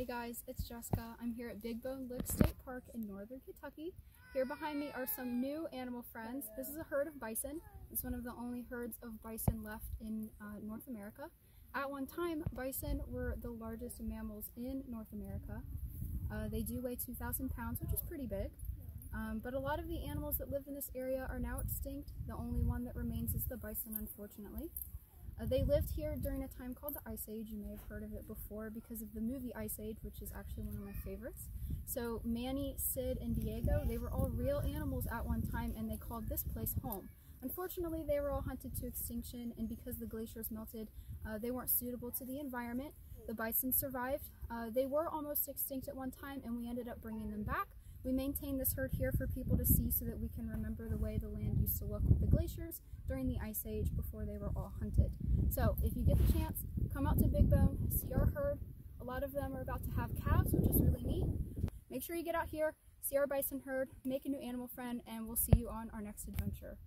Hey guys, it's Jessica. I'm here at Big Bone Lick State Park in northern Kentucky. Here behind me are some new animal friends. This is a herd of bison. It's one of the only herds of bison left in uh, North America. At one time, bison were the largest mammals in North America. Uh, they do weigh 2,000 pounds, which is pretty big. Um, but a lot of the animals that live in this area are now extinct. The only one that remains is the bison, unfortunately. Uh, they lived here during a time called the Ice Age. You may have heard of it before because of the movie Ice Age, which is actually one of my favorites. So Manny, Sid, and Diego, they were all real animals at one time and they called this place home. Unfortunately, they were all hunted to extinction and because the glaciers melted, uh, they weren't suitable to the environment. The bison survived. Uh, they were almost extinct at one time and we ended up bringing them back. We maintain this herd here for people to see so that we can remember the way the land used to look with the glaciers during the Ice Age before they were all hunted. So if you get the chance, come out to Big Bone, see our herd. A lot of them are about to have calves, which is really neat. Make sure you get out here, see our bison herd, make a new animal friend, and we'll see you on our next adventure.